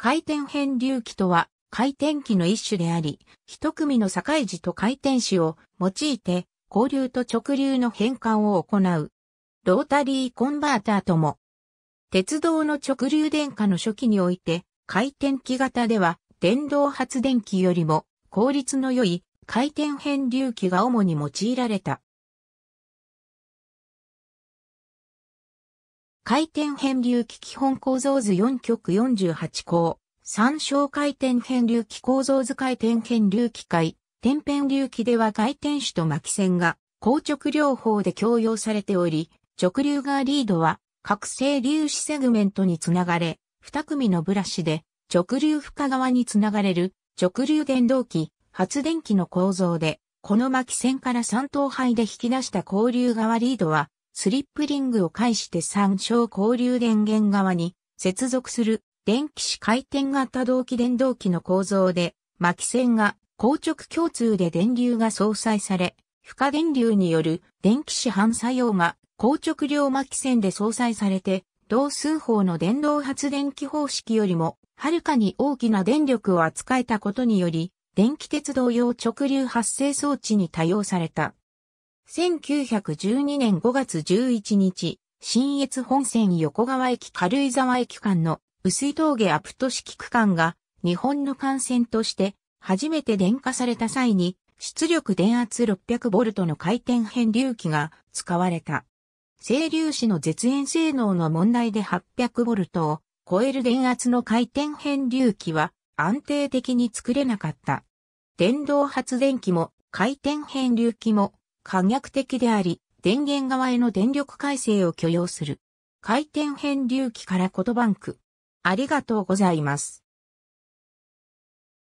回転変流器とは回転機の一種であり、一組の境時と回転子を用いて、交流と直流の変換を行う。ロータリーコンバーターとも。鉄道の直流電化の初期において、回転機型では電動発電機よりも効率の良い回転変流機が主に用いられた。回転変流機基本構造図4極48項。参照回転変流機構造図回転変流機械。天変流機では回転手と巻線が硬直両方で共用されており、直流側リードは覚醒粒子セグメントにつながれ、二組のブラシで直流負荷側につながれる直流電動機、発電機の構造で、この巻線から三等配で引き出した交流側リードはスリップリングを介して参照交流電源側に接続する電気子回転型動機電動機の構造で、巻線が硬直共通で電流が相殺され、負荷電流による電気子反作用が硬直量巻線で相殺されて、同数法の電動発電機方式よりも、はるかに大きな電力を扱えたことにより、電気鉄道用直流発生装置に多用された。1912年5月11日、新越本線横川駅軽井沢駅間の薄い峠アプト式区間が日本の幹線として初めて電化された際に出力電圧 600V の回転変流器が使われた。整粒子の絶縁性能の問題で 800V を超える電圧の回転変流器は安定的に作れなかった。電動発電機も回転変流器も可逆的であり、電源側への電力改正を許容する。回転変流器からコトバンク。ありがとうございます。